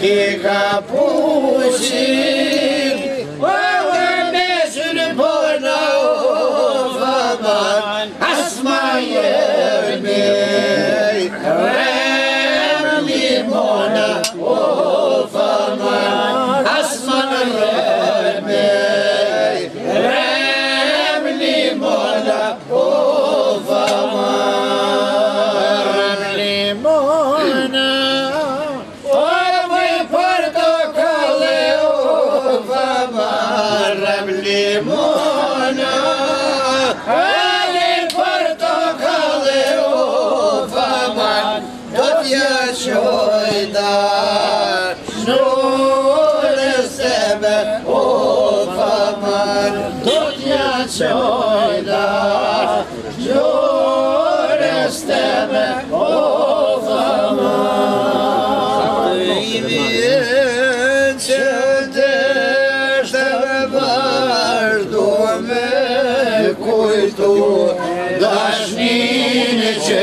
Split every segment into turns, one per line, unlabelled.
και καπούτσι Gjojda, gjojnës teme, o kama I vjenë që të shteve bashkë me kujtu Da shmini që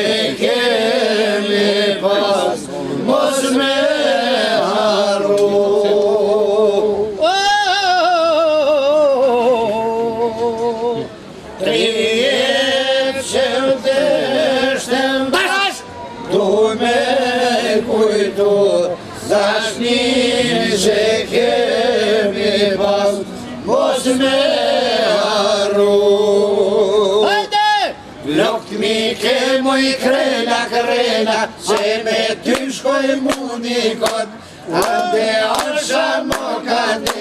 Se kemi pas, mos me arru Flokët mi kemu i krena krejna Se me ti shkoj mundi këtë A dhe arsha më këtë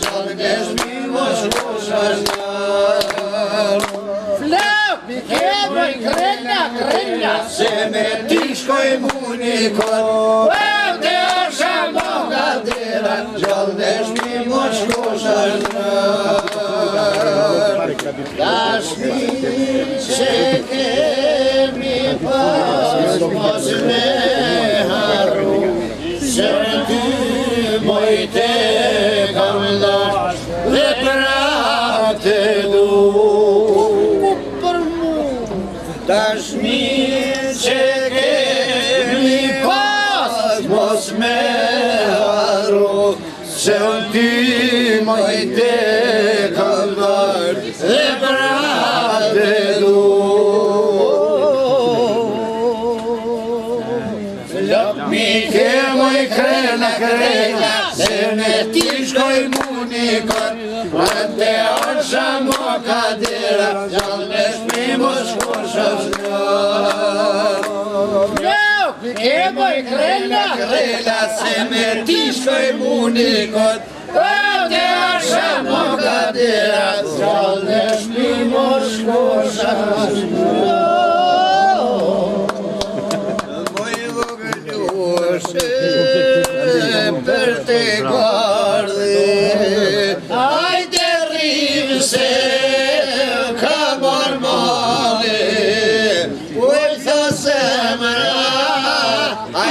Gjallë kështë mi mos kështë një Flokët mi kemu i krejna, Se me ti shkoj mundi këtë Dashmi që kemi pas Mos me haru Se unë ty mojte kaldar Dhe prate du Lëpmi ke moj krena krena Se në ti shkoj muni kër Në te onë shamë kadira Gjallë me shmi më shkur shëshë jo, E boj krella Krella se me ti shkoj E te asha më kadira Gjallë me shmi më shkur shëshë Në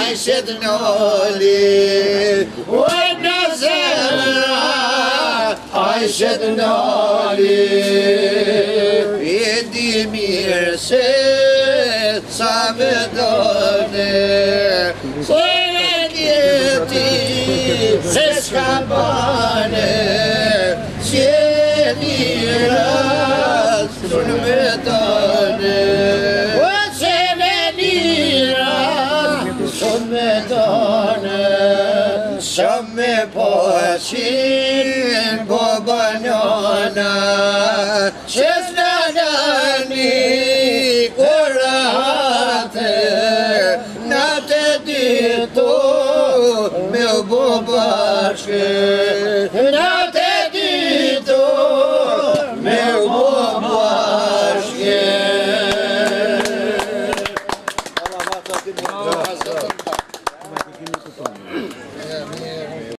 A i shetë në li, u e do zemra, a i shetë në li E di mirë se të sa më do në, e di se shkabane Si e di lasë të në Shit!